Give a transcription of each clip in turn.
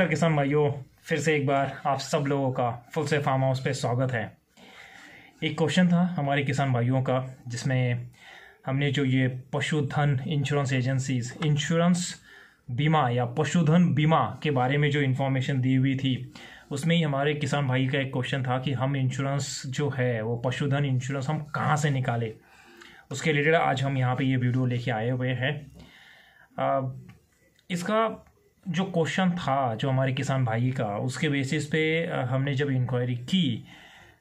नमस्कार किसान भाइयों फिर से एक बार आप सब लोगों का फुल से फार्म हाउस पे स्वागत है। एक क्वेश्चन था हमारे किसान भाइयों का, जिसमें हमने जो ये पशुधन इंश्योरेंस एजेंसीज इंश्योरेंस बीमा या पशुधन बीमा के बारे में जो इन्फॉर्मेशन दी हुई थी, उसमें ही हमारे किसान भाई का एक क्वेश्चन था कि हम इंश्योरेंस जो है, वो पशुधन इंश्योरेंस हम कहाँ से निकाले? उसके रिलेटेड आज हम यहाँ पे ये वीडियो लेके आए हुए हैं। इसका जो क्वेश्चन था जो हमारे किसान भाई का, उसके बेसिस पे हमने जब इंक्वायरी की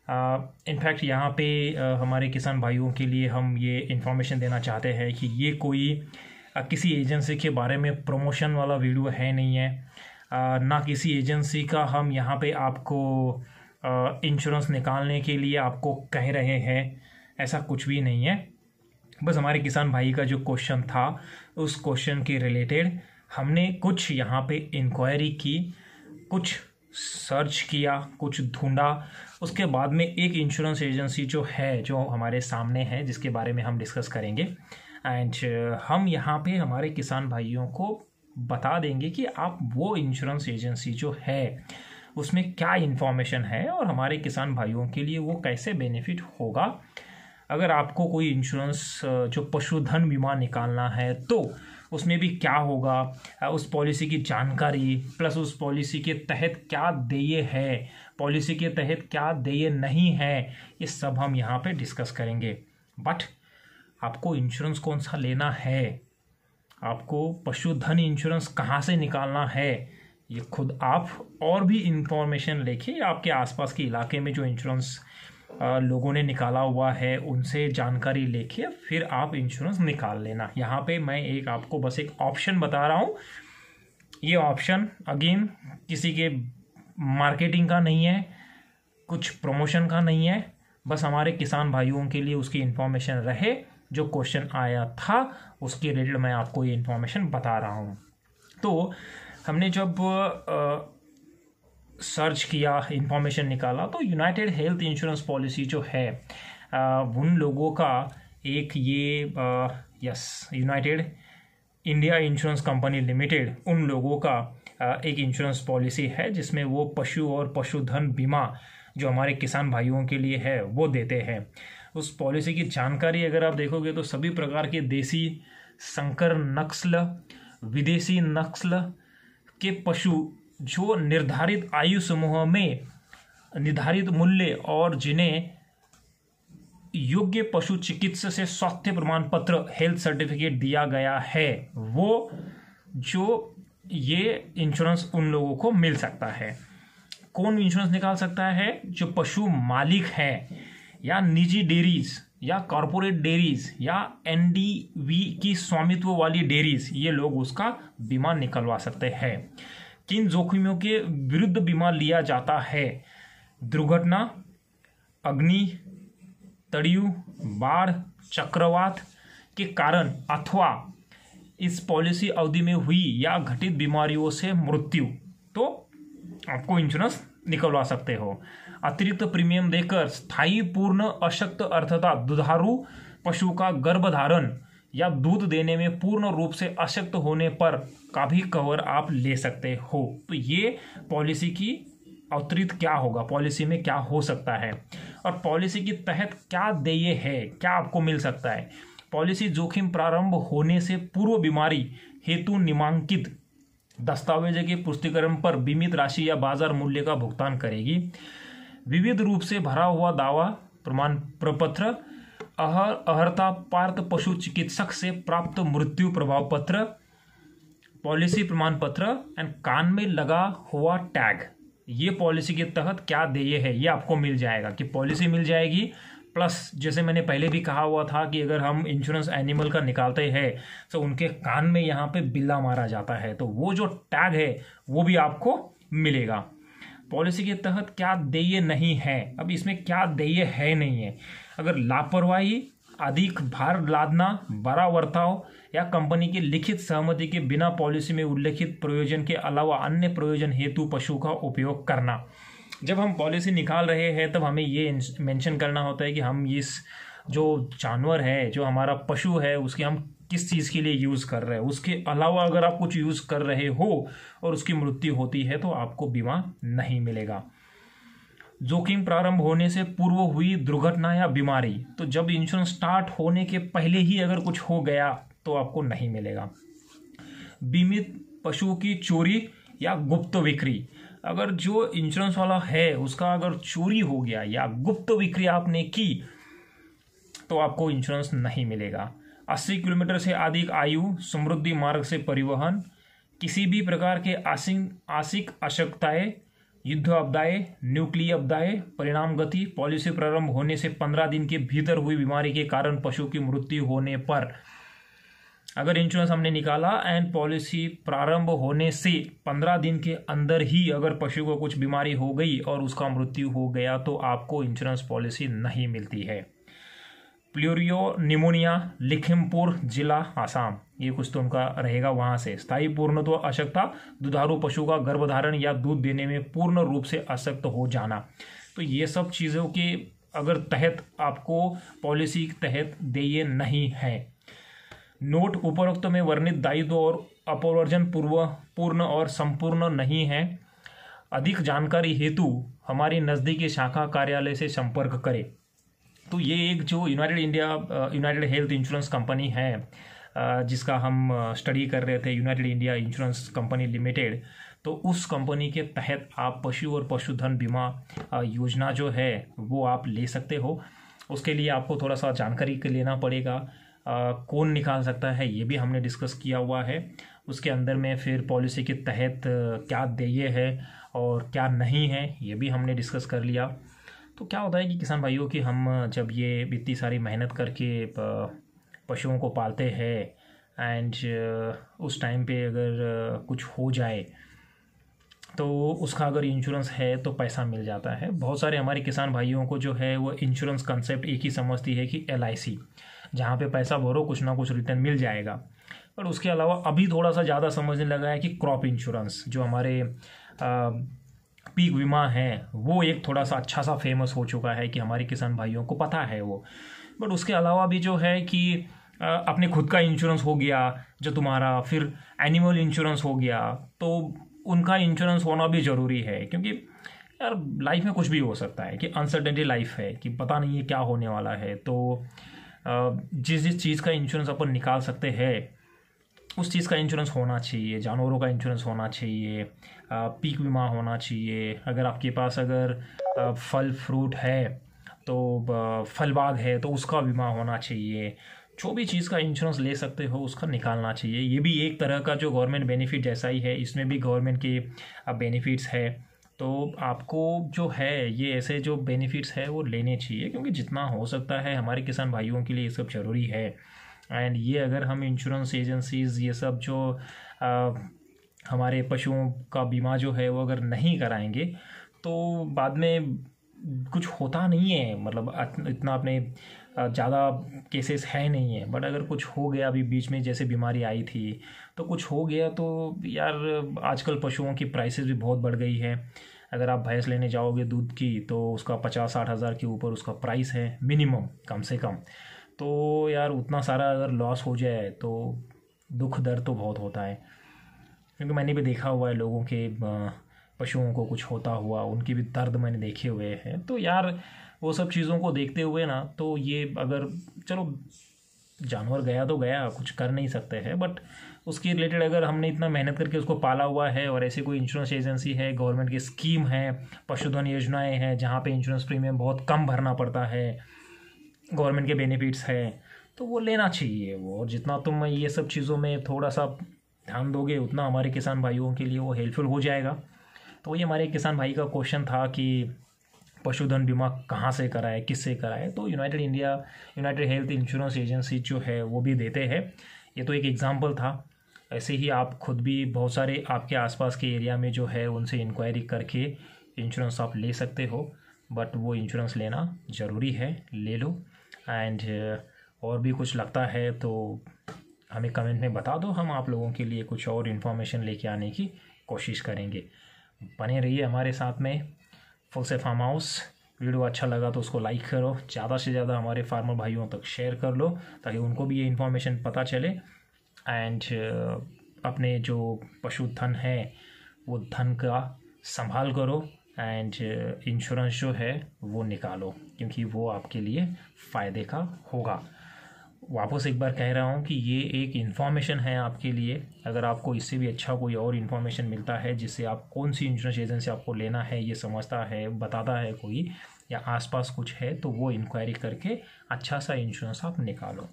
इनफैक्ट यहाँ पे हमारे किसान भाइयों के लिए हम ये इन्फॉर्मेशन देना चाहते हैं कि ये कोई किसी एजेंसी के बारे में प्रमोशन वाला वीडियो है नहीं है। ना किसी एजेंसी का हम यहाँ पे आपको इंश्योरेंस निकालने के लिए आपको कह रहे हैं, ऐसा कुछ भी नहीं है। बस हमारे किसान भाई का जो क्वेश्चन था, उस क्वेश्चन के रिलेटेड हमने कुछ यहाँ पे इंक्वायरी की, कुछ सर्च किया, कुछ ढूंढा। उसके बाद में एक इंश्योरेंस एजेंसी जो है, जो हमारे सामने है, जिसके बारे में हम डिस्कस करेंगे। एंड हम यहाँ पे हमारे किसान भाइयों को बता देंगे कि आप वो इंश्योरेंस एजेंसी जो है, उसमें क्या इन्फॉर्मेशन है और हमारे किसान भाइयों के लिए वो कैसे बेनिफिट होगा। अगर आपको कोई इंश्योरेंस जो पशुधन बीमा निकालना है तो उसमें भी क्या होगा? उस पॉलिसी की जानकारी प्लस उस पॉलिसी के तहत क्या देय है? पॉलिसी के तहत क्या देय नहीं है? ये सब हम यहाँ पे डिस्कस करेंगे। बट आपको इंश्योरेंस कौन सा लेना है? आपको पशुधन इंश्योरेंस कहाँ से निकालना है? ये खुद आप और भी इंफॉर्मेशन लेके आपके आसपास के इलाके में जो इंश्योरेंस लोगों ने निकाला हुआ है उनसे जानकारी लेके फिर आप इंश्योरेंस निकाल लेना। यहाँ पे मैं एक आपको बस एक ऑप्शन बता रहा हूँ। ये ऑप्शन अगेन किसी के मार्केटिंग का नहीं है कुछ प्रमोशन का नहीं है बस हमारे किसान भाइयों के लिए उसकी इन्फॉर्मेशन रहे जो क्वेश्चन आया था उसके रिलेटेड मैं आपको ये इन्फॉर्मेशन बता रहा हूँ। तो हमने जब आ, सर्च किया इंफॉर्मेशन निकाला तो यूनाइटेड हेल्थ इंश्योरेंस पॉलिसी जो है उन लोगों का एक ये yes United India insurance company limited उन लोगों का एक इंश्योरेंस पॉलिसी है, जिसमें वो पशु और पशुधन बीमा जो हमारे किसान भाइयों के लिए है, वो देते हैं। उस पॉलिसी की जानकारी अगर आप देखोगे तो सभी प्रकार के देसी संकर नस्ल, विदेशी नस्ल के पशु जो निर्धारित आयु समूह में निर्धारित मूल्य और जिन्हें योग्य पशु चिकित्सा से स्वास्थ्य प्रमाण पत्र हेल्थ सर्टिफिकेट दिया गया है, वो जो ये इंश्योरेंस उन लोगों को मिल सकता है। कौन इंश्योरेंस निकाल सकता है? जो पशु मालिक है, या निजी डेरीज या कॉरपोरेट डेरीज या एनडीवी की स्वामित्व वाली डेरीज ये लोग उसका बीमा निकलवा सकते हैं। किन जोखिमों के विरुद्ध बीमा लिया जाता है? दुर्घटना, अग्नि, तड़ियु, बाढ़, चक्रवात के कारण अथवा इस पॉलिसी अवधि में हुई या घटित बीमारियों से मृत्यु। तो आपको इंश्योरेंस निकलवा सकते हो। अतिरिक्त प्रीमियम देकर स्थायी पूर्ण अशक्त अर्थता दुधारू पशु का गर्भधारण या दूध देने में पूर्ण रूप से अशक्त होने पर का भी कवर आप ले सकते हो। तो ये पॉलिसी की अवतरित क्या होगा? पॉलिसी में क्या हो सकता है? और पॉलिसी के तहत क्या देय है? क्या आपको मिल सकता है? पॉलिसी जोखिम प्रारंभ होने से पूर्व बीमारी हेतु निमांकित दस्तावेज़ के पुष्टिकरण पर बीमित राशि या बाज़ार मूल्य का भुगतान करेगी। विविध रूप से भरा हुआ दावा, प्रमाण प्रपत्र अहर, अहर्ता पार्क पशु चिकित्सक से प्राप्त मृत्यु प्रभाव पत्र, पॉलिसी प्रमाण पत्र एंड कान में लगा हुआ टैग। ये पॉलिसी के तहत क्या देय है? ये आपको मिल जाएगा कि पॉलिसी मिल जाएगी प्लस जैसे मैंने पहले भी कहा हुआ था कि अगर हम इंश्योरेंस एनिमल का निकालते हैं तो उनके कान में यहाँ पे बिल्ला मारा जाता है। तो वो जो टैग है, वो भी आपको मिलेगा। पॉलिसी के तहत क्या देय नहीं है? अब इसमें क्या देय है नहीं है? अगर लापरवाही, अधिक भार लादना, बड़ा वर्ताव या कंपनी की लिखित सहमति के बिना पॉलिसी में उल्लेखित प्रयोजन के अलावा अन्य प्रयोजन हेतु पशु का उपयोग करना। जब हम पॉलिसी निकाल रहे हैं, तब हमें ये मेंशन करना होता है कि हम इस जो जानवर है, जो हमारा पशु है, उसके हम किस चीज़ के लिए यूज़ कर रहे हैं। उसके अलावा अगर आप कुछ यूज़ कर रहे हो और उसकी मृत्यु होती है तो आपको बीमा नहीं मिलेगा। जोखिम प्रारंभ होने से पूर्व हुई दुर्घटना या बीमारी। तो जब इंश्योरेंस स्टार्ट होने के पहले ही अगर कुछ हो गया तो आपको नहीं मिलेगा। बीमित पशु की चोरी या गुप्त बिक्री। अगर जो इंश्योरेंस वाला है, उसका अगर चोरी हो गया या गुप्त बिक्री आपने की तो आपको इंश्योरेंस नहीं मिलेगा। अस्सी किलोमीटर से अधिक आयु, समृद्धि मार्ग से परिवहन, किसी भी प्रकार के आसिक आसिक अशक्ताएँ युद्ध आपदाएँ न्यूक्लिय आपदाएँ परिणाम गति, पॉलिसी प्रारंभ होने से पंद्रह दिन के भीतर हुई बीमारी के कारण पशु की मृत्यु होने पर। अगर इंश्योरेंस हमने निकाला एंड पॉलिसी प्रारंभ होने से पंद्रह दिन के अंदर ही अगर पशु को कुछ बीमारी हो गई और उसका मृत्यु हो गया तो आपको इंश्योरेंस पॉलिसी नहीं मिलती है। प्ल्यूरियो निमोनिया लिखिमपुर जिला, आसाम। ये कुछ तो उनका रहेगा वहाँ से। स्थायी पूर्णत्व अशक्ता, दुधारू पशु का गर्भधारण या दूध देने में पूर्ण रूप से अशक्त हो जाना। तो ये सब चीज़ों के अगर तहत आपको पॉलिसी के तहत देय नहीं है। नोट उपरोक्त में वर्णित दायित्व और अपवर्जन पूर्व, पूर्ण और संपूर्ण नहीं है। अधिक जानकारी हेतु हमारी नज़दीकी शाखा कार्यालय से संपर्क करें। तो ये एक जो United India United Health insurance company है जिसका हम स्टडी कर रहे थे United India insurance company limited तो उस कंपनी के तहत आप पशु और पशुधन बीमा योजना जो है, वो आप ले सकते हो। उसके लिए आपको थोड़ा सा जानकारी लेना पड़ेगा कौन निकाल सकता है, ये भी हमने डिस्कस किया हुआ है। उसके अंदर में फिर पॉलिसी के तहत क्या देय है और क्या नहीं है, ये भी हमने डिस्कस कर लिया। तो क्या होता है कि किसान भाइयों की हम जब ये इतनी सारी मेहनत करके पशुओं को पालते हैं एंड उस टाइम पे अगर कुछ हो जाए तो उसका अगर इंश्योरेंस है तो पैसा मिल जाता है। बहुत सारे हमारे किसान भाइयों को जो है वो इंश्योरेंस कंसेप्ट एक ही समझती है कि एल आई सी जहाँ पर पैसा भरो, कुछ ना कुछ रिटर्न मिल जाएगा। पर उसके अलावा अभी थोड़ा सा ज़्यादा समझने लगा है कि क्रॉप इंश्योरेंस जो हमारे पीक बीमा है, वो एक थोड़ा सा अच्छा सा फ़ेमस हो चुका है कि हमारे किसान भाइयों को पता है वो। बट उसके अलावा भी जो है कि अपने खुद का इंश्योरेंस हो गया, जो तुम्हारा, फिर एनिमल इंश्योरेंस हो गया तो उनका इंश्योरेंस होना भी ज़रूरी है, क्योंकि यार लाइफ में कुछ भी हो सकता है कि अनसर्टेनिटी लाइफ है, कि पता नहीं है क्या होने वाला है तो जिस जिस चीज़ का इंश्योरेंस अपन निकाल सकते हैं, उस चीज़ का इंश्योरेंस होना चाहिए, जानवरों का इंश्योरेंस होना चाहिए पीक बीमा होना चाहिए। अगर आपके पास अगर फल, फ्रूट है तो फल बाग है तो उसका बीमा होना चाहिए। जो भी चीज़ का इंश्योरेंस ले सकते हो, उसका निकालना चाहिए। ये भी एक तरह का जो गवर्नमेंट बेनिफिट जैसा ही है, इसमें भी गवर्नमेंट के बेनिफिट्स है। तो आपको जो है, ये ऐसे जो बेनिफिट्स है, वो लेने चाहिए, क्योंकि जितना हो सकता है, हमारे किसान भाइयों के लिए ये सब ज़रूरी है। एंड ये अगर हम इंश्योरेंस एजेंसीज ये सब जो हमारे पशुओं का बीमा जो है वो अगर नहीं कराएँगे तो बाद में कुछ होता नहीं है। मतलब इतना अपने ज़्यादा केसेस है नहीं है। बट अगर कुछ हो गया अभी बीच में, जैसे बीमारी आई थी तो कुछ हो गया तो यार, आजकल पशुओं की प्राइसेस भी बहुत बढ़ गई है। अगर आप भैंस लेने जाओगे दूध की तो उसका पचास साठ हज़ार के ऊपर उसका प्राइस है मिनिमम कम से कम। तो यार, उतना सारा अगर लॉस हो जाए तो दुख दर्द तो बहुत होता है। क्योंकि मैंने भी देखा हुआ है लोगों के पशुओं को कुछ होता हुआ, उनके भी दर्द मैंने देखे हुए हैं। तो यार, वो सब चीज़ों को देखते हुए ना तो ये अगर, चलो, जानवर गया तो गया, कुछ कर नहीं सकते हैं बट उसके रिलेटेड अगर हमने इतना मेहनत करके उसको पाला हुआ है, और ऐसे कोई इंश्योरेंस एजेंसी है गवर्नमेंट की स्कीम है, पशुधन योजनाएँ हैं, जहाँ पे इंश्योरेंस प्रीमियम बहुत कम भरना पड़ता है गवर्नमेंट के बेनिफिट्स हैं तो वो लेना चाहिए वो, और जितना तुम ये सब चीज़ों में थोड़ा सा ध्यान दोगे उतना हमारे किसान भाइयों के लिए वो हेल्पफुल हो जाएगा। तो ये हमारे किसान भाई का क्वेश्चन था कि पशुधन बीमा कहाँ से कराए, किससे कराए? तो United India United Health insurance agency जो है वो भी देते हैं। ये तो एक एग्ज़ाम्पल था। ऐसे ही आप खुद भी बहुत सारे आपके आसपास के एरिया में जो है उनसे इंक्वायरी करके इंश्योरेंस आप ले सकते हो। बट वो इंश्योरेंस लेना ज़रूरी है, ले लो। एंड और भी कुछ लगता है तो हमें कमेंट में बता दो, हम आप लोगों के लिए कुछ और इन्फॉर्मेशन लेके आने की कोशिश करेंगे। बने रहिए हमारे साथ में फुल से फार्म हाउस वीडियो अच्छा लगा तो उसको लाइक करो, ज़्यादा से ज़्यादा हमारे फार्मर भाइयों तक शेयर कर लो, ताकि उनको भी ये इन्फॉर्मेशन पता चले। एंड अपने जो पशुधन है, वो धन का संभाल करो। एंड इंश्योरेंस जो है, वो निकालो, क्योंकि वो आपके लिए फ़ायदे का होगा। वापस एक बार कह रहा हूँ कि ये एक इन्फॉर्मेशन है आपके लिए। अगर आपको इससे भी अच्छा कोई और इन्फॉर्मेशन मिलता है, जिससे आप कौन सी इंश्योरेंस एजेंसी आपको लेना है, ये समझता है, बताता है कोई, या आसपास कुछ है तो वो इंक्वायरी करके अच्छा सा इंश्योरेंस आप निकालो।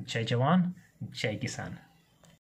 जय जवान, जय किसान।